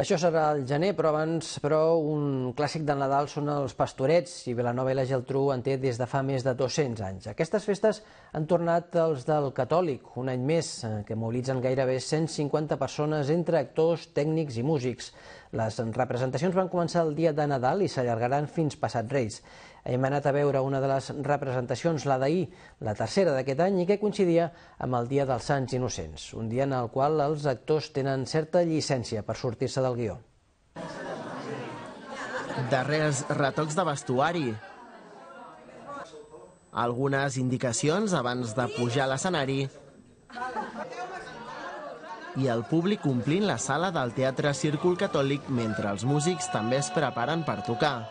Això serà el gener, però abans però un clàssic del Nadal són els pastorets i Vilanova i la Geltrú en té des de fa més de 200 anys. Aquestes festes han tornat els del Catòlic, un any més, eh, que mobilitzen gairebé 150 persones entre actors, tècnics i músics. Les representacions van començar el dia de Nadal i s'allargaran fins passat Reis. Hem anat a veure una de les representacions, la d'ahir, la tercera d'aquest any, i que coincidia amb el Dia dels Sants Innocents, un dia en el qual els actors tenen certa llicència per sortir-se del guió. Darrers retocs de vestuari, algunes indicacions abans de pujar a l'escenari i el públic omplint la sala del Teatre Círcul Catòlic mentre els músics també es preparen per tocar.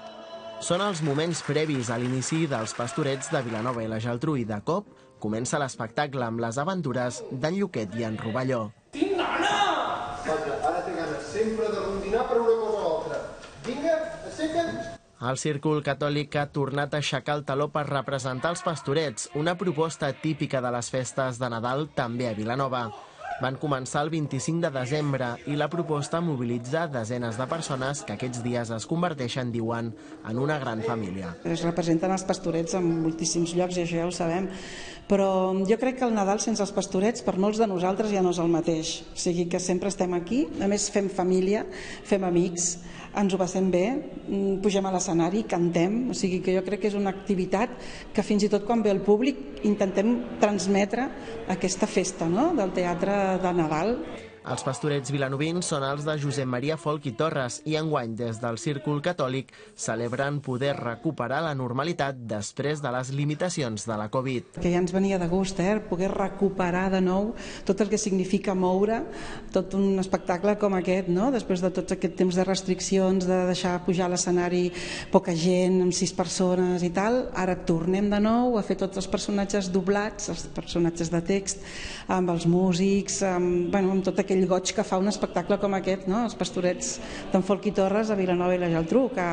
Són els moments previs a l'inici dels pastorets de Vilanova i la Geltrú i de cop comença l'espectacle amb les aventures d'en Lluquet i en Rovelló. Tinc gana! Vaja, ara té gana sempre de rondinar per una cosa o altra. Vinga, aixeca'n! El Círcul Catòlic ha tornat a aixecar el taló per representar els pastorets, una proposta típica de les festes de Nadal també a Vilanova. Van començar el 25 de desembre i la proposta mobilitza desenes de persones que aquests dies es converteixen, diuen, en una gran família. Es representen els pastorets en moltíssims llocs i això ja ho sabem, però jo crec que el Nadal sense els pastorets per molts de nosaltres ja no és el mateix. O sigui que sempre estem aquí, a més fem família, fem amics, ens ho passem bé, mm, pugem a l'escenari, cantem, o sigui que jo crec que és una activitat que fins i tot quan ve el públic intentem transmetre aquesta festa no? del teatre de Nadal. Els pastorets vilanovins són els de Josep Maria Folk i Torres i enguany des del Círcul Catòlic celebren poder recuperar la normalitat després de les limitacions de la Covid. Que ja ens venia de gust, eh? poder recuperar de nou tot el que significa moure tot un espectacle com aquest, no? després de tots aquest temps de restriccions, de deixar pujar a l'escenari poca gent, amb sis persones i tal, ara tornem de nou a fer tots els personatges doblats, els personatges de text, amb els músics, amb, bueno, amb tot aquell aquell goig que fa un espectacle com aquest, no? els pastorets d'en Folk i Torres a Vilanova i la Geltrú, que,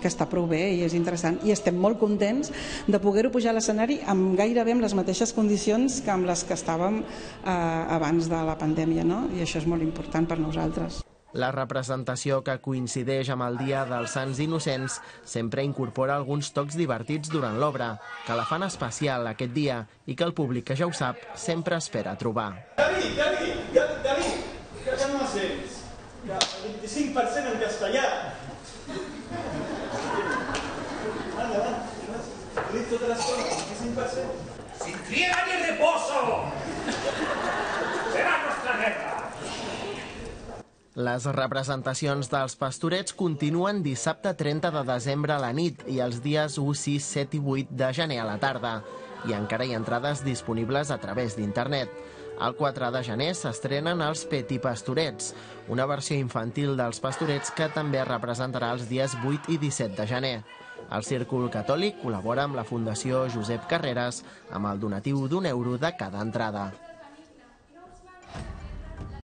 que està prou bé i és interessant. I estem molt contents de poder-ho pujar a l'escenari amb gairebé amb les mateixes condicions que amb les que estàvem eh, abans de la pandèmia, no? i això és molt important per nosaltres. La representació que coincideix amb el Dia dels Sants Innocents sempre incorpora alguns tocs divertits durant l'obra, que la fan especial aquest dia i que el públic, que ja ho sap, sempre espera trobar. David, David, David, ja no sents. 25% en castellà. Anda, va. He dit tota l'estona, 25%. Sin friega ni reposo. Serà nostra guerra. Les representacions dels pastorets continuen dissabte 30 de desembre a la nit i els dies 1, 6, 7 i 8 de gener a la tarda. I encara hi ha entrades disponibles a través d'internet. El 4 de gener s'estrenen els Petit Pastorets, una versió infantil dels pastorets que també es representarà els dies 8 i 17 de gener. El Círcul Catòlic col·labora amb la Fundació Josep Carreras amb el donatiu d'un euro de cada entrada.